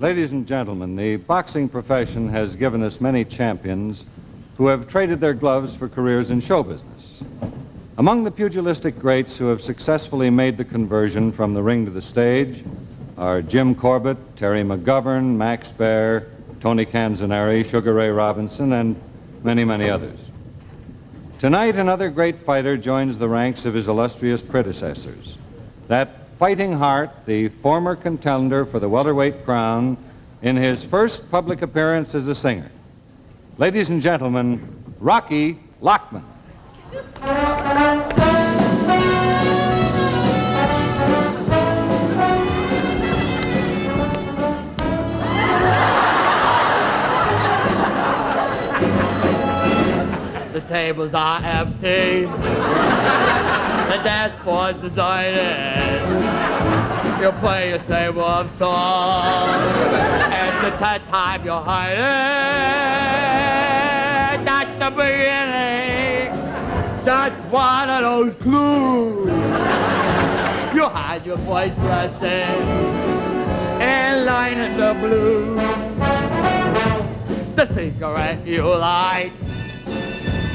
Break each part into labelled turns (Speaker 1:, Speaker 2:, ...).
Speaker 1: Ladies and gentlemen, the boxing profession has given us many champions who have traded their gloves for careers in show business. Among the pugilistic greats who have successfully made the conversion from the ring to the stage are Jim Corbett, Terry McGovern, Max Baer, Tony Canzoneri, Sugar Ray Robinson, and many, many others. Tonight, another great fighter joins the ranks of his illustrious predecessors. That fighting heart, the former contender for the welterweight crown, in his first public appearance as a singer. Ladies and gentlemen, Rocky Lockman.
Speaker 2: The tables are empty. The floor's deserted. You play your same love song. And the third time you hide it. That's the beginning. That's one of those clues. You hide your voice resting and line in the blue. The cigarette you light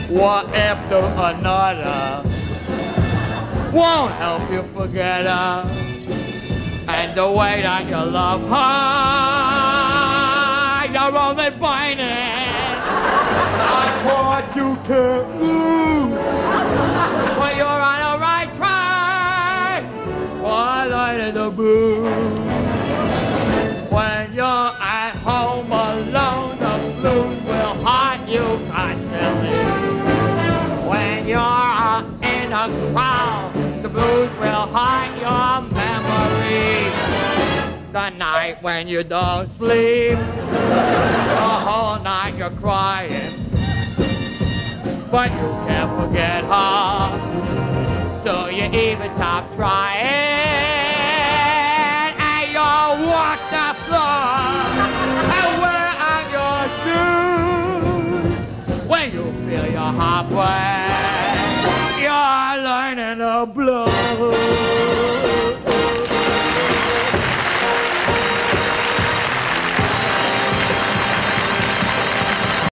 Speaker 2: one after another won't help you forget her and the way that you love her. You're only whining. I want you to move but you're on the right track. Light in the moon when you're The night when you don't sleep, the whole night you're crying. But you can't forget her, so you even stop trying. And you walk the floor and wear out your shoes when you feel your heart break, you're learning the blues.